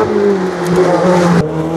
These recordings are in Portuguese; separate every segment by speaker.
Speaker 1: Oh, my God.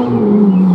Speaker 1: Oh.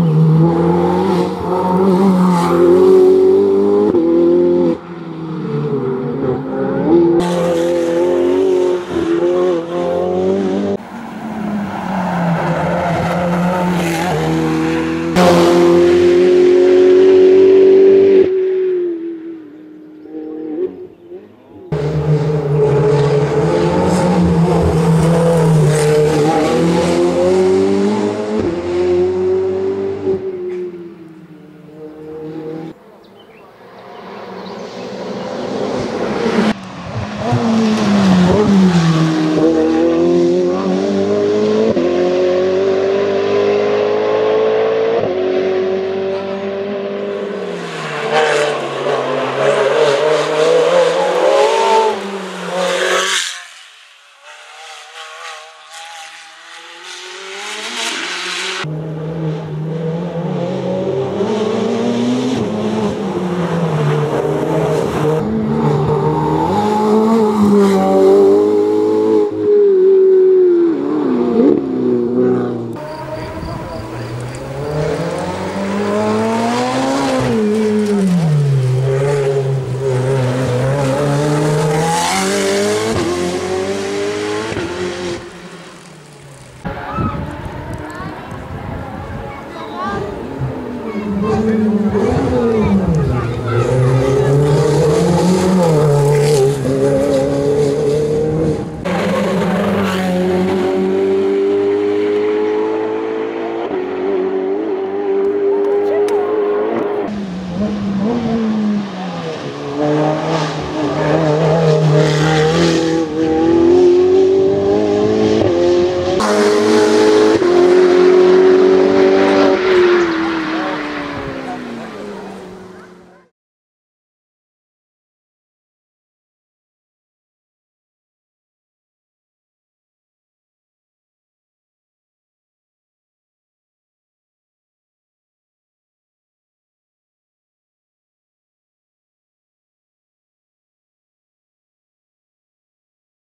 Speaker 1: Thank you.